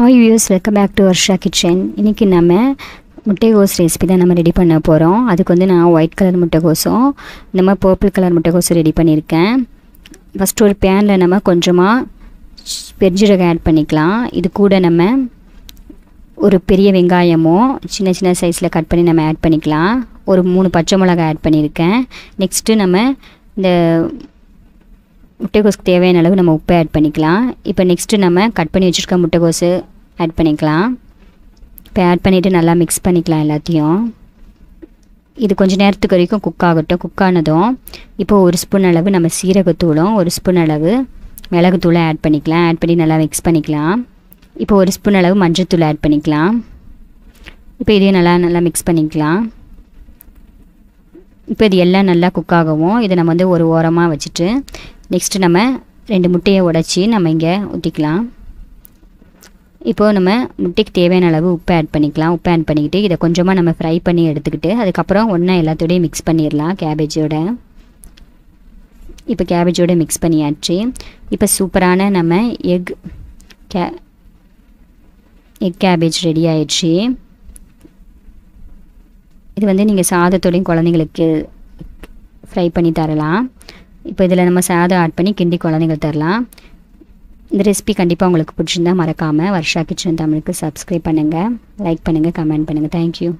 Hi views welcome back to Varsha kitchen இன்றைக்கி நம்ம முட்டைகோஸ் ரெசிபி தான் நம்ம ரெடி பண்ண போகிறோம் அதுக்கு வந்து நான் ஒயிட் கலர் முட்டைகோஸும் இந்த மாதிரி பர்பிள் கலர் முட்டைகோஸும் ரெடி பண்ணியிருக்கேன். ஃபஸ்ட்டு ஒரு பேனில் நம்ம கொஞ்சமாக பெருஞ்சீரகம் ஆட் பண்ணிக்கலாம். இது கூட நம்ம ஒரு பெரிய வெங்காயமும் சின்ன சின்ன சைஸில் கட் பண்ணி நம்ம ஆட் பண்ணிக்கலாம். ஒரு மூணு பச்சை மிளகாய் ஆட் பண்ணியிருக்கேன். நெக்ஸ்ட்டு நம்ம இந்த முட்டைகோஸுக்கு தேவையான அளவு நம்ம உப்பை ஆட் பண்ணிக்கலாம். இப்போ நெக்ஸ்ட்டு நம்ம கட் பண்ணி வச்சுருக்க முட்டைகோஸு ஆட் பண்ணிக்கலாம். இப்போ ஆட் பண்ணிவிட்டு நல்லா மிக்ஸ் பண்ணிக்கலாம் எல்லாத்தையும். இது கொஞ்சம் நேரத்துக்கு வரைக்கும் குக் ஆகட்டும். குக் ஆனதும் இப்போ ஒரு ஸ்பூன் அளவு நம்ம சீரகத்தூளும் ஒரு ஸ்பூன் அளவு மிளகுத்தூளை ஆட் பண்ணிக்கலாம். ஆட் பண்ணி நல்லா மிக்ஸ் பண்ணிக்கலாம். இப்போ ஒரு ஸ்பூன் அளவு மஞ்சத்தூள் ஆட் பண்ணிக்கலாம். இப்போ இதையும் நல்லா நல்லா மிக்ஸ் பண்ணிக்கலாம். இப்போ இது எல்லாம் நல்லா குக் ஆகவும் இதை நம்ம வந்து ஒரு ஓரமாக வச்சுட்டு நெக்ஸ்ட்டு நம்ம ரெண்டு முட்டையை உடச்சி நம்ம இங்கே ஊற்றிக்கலாம் இப்போது நம்ம முட்டைக்கு தேவையான அளவு உப்பு ஆட் பண்ணிக்கலாம். உப்பு ஆட் பண்ணிக்கிட்டு இதை கொஞ்சமாக நம்ம ஃப்ரை பண்ணி எடுத்துக்கிட்டு அதுக்கப்புறம் ஒன்றா எல்லாத்தோடையும் மிக்ஸ் பண்ணிடலாம் கேபேஜோட இப்போ கேபேஜோட மிக்ஸ் பண்ணியாச்சு. இப்போ சூப்பரான நம்ம எக் கே எக் கேபேஜ் ரெடி ஆயிடுச்சு. இது வந்து நீங்கள் சாதத்தோடையும் குழந்தைங்களுக்கு ஃப்ரை பண்ணி தரலாம். இப்போ இதில் நம்ம சாதம் ஆட் பண்ணி கிண்டி குழந்தைங்களுக்கு தரலாம். இந்த ரெசிபி கண்டிப்பாக உங்களுக்கு பிடிச்சிருந்தா மறக்காமல் வர்ஷா கிச்சன் தமிழுக்கு சப்ஸ்கிரைப் பண்ணுங்கள் லைக் பண்ணுங்கள் கமெண்ட் பண்ணுங்கள் தேங்க்யூ